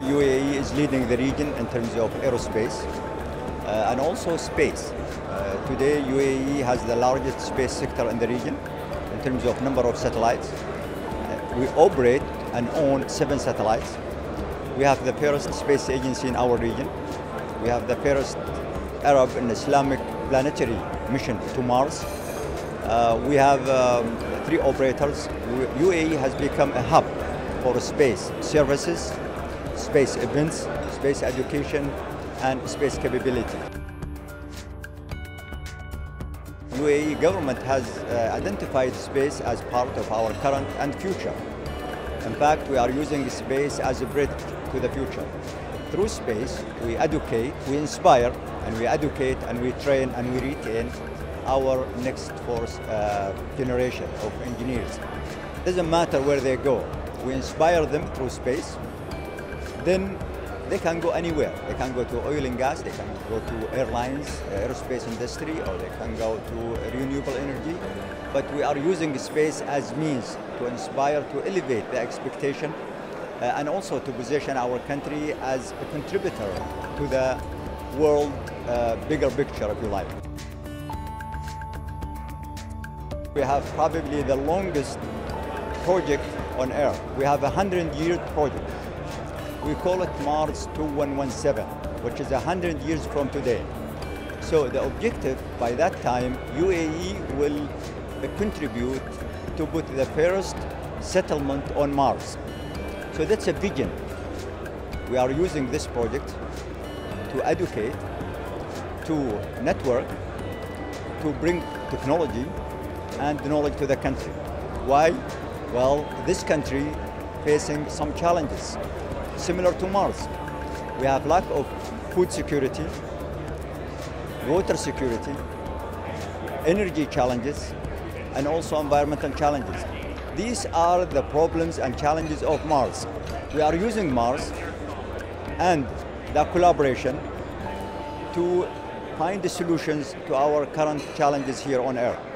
UAE is leading the region in terms of aerospace uh, and also space. Uh, today, UAE has the largest space sector in the region in terms of number of satellites. Uh, we operate and own seven satellites. We have the first space agency in our region. We have the first Arab and Islamic planetary mission to Mars. Uh, we have um, three operators. UAE has become a hub for space services, space events, space education, and space capability. UAE government has uh, identified space as part of our current and future. In fact, we are using space as a bridge to the future. Through space, we educate, we inspire, and we educate, and we train, and we retain our next fourth uh, generation of engineers. It Doesn't matter where they go. We inspire them through space. Then they can go anywhere. They can go to oil and gas, they can go to airlines, aerospace industry, or they can go to renewable energy. But we are using space as means to inspire, to elevate the expectation, uh, and also to position our country as a contributor to the world uh, bigger picture, if you like. We have probably the longest project on Earth. We have a 100-year project. We call it Mars 2117, which is 100 years from today. So the objective by that time, UAE will contribute to put the first settlement on Mars. So that's a vision. We are using this project to educate, to network, to bring technology and knowledge to the country. Why? Well, this country facing some challenges similar to Mars. We have lack of food security, water security, energy challenges, and also environmental challenges. These are the problems and challenges of Mars. We are using Mars and the collaboration to find the solutions to our current challenges here on Earth.